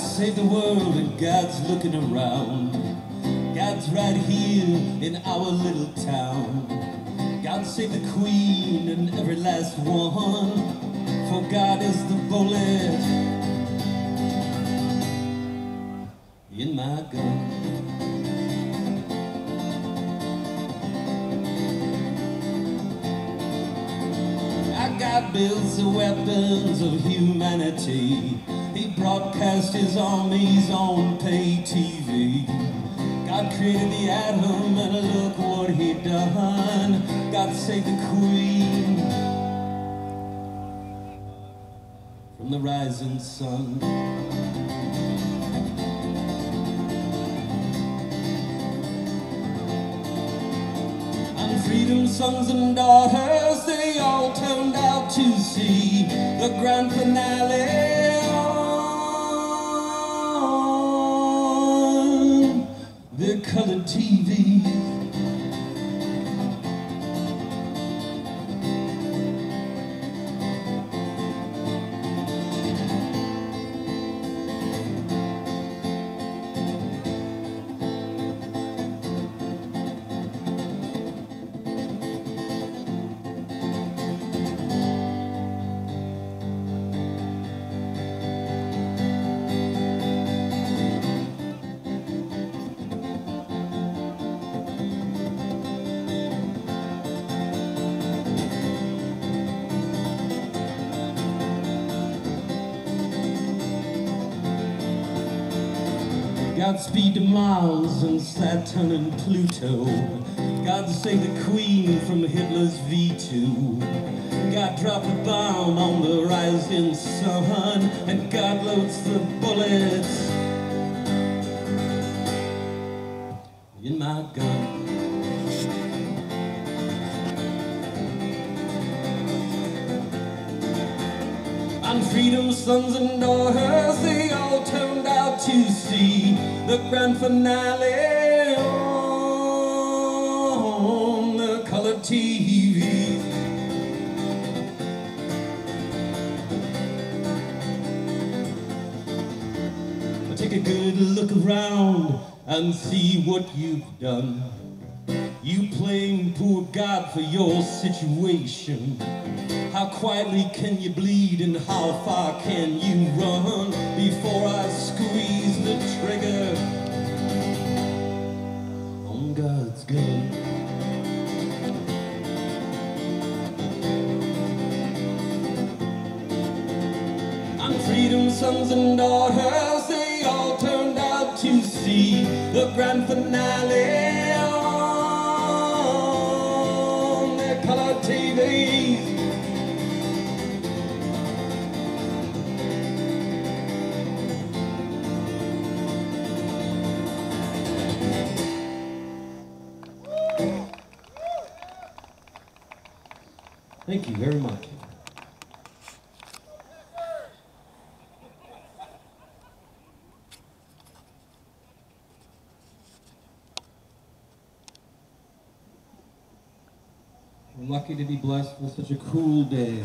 save the world and God's looking around. God's right here in our little town. God save the queen and every last one. For God is the bullet in my gun. I got bills of weapons of humanity. Broadcast his armies on pay TV. God created the atom and look what he done. God save the queen from the rising sun. And freedom's sons and daughters, they all turned out to see the grand finale colored TV. Godspeed to Mars and Saturn and Pluto. God save the Queen from Hitler's V2. God drop a bomb on the rising sun, and God loads the bullets in my gun. And freedom's sons and daughters, they all turned out to see the grand finale on the color TV. Take a good look around and see what you've done. You blame poor God for your situation. Quietly can you bleed? And how far can you run before I squeeze the trigger? On God's gun? And freedom's sons and daughters, they all turned out to see the grand finale Thank you very much. We're lucky to be blessed with such a cool day.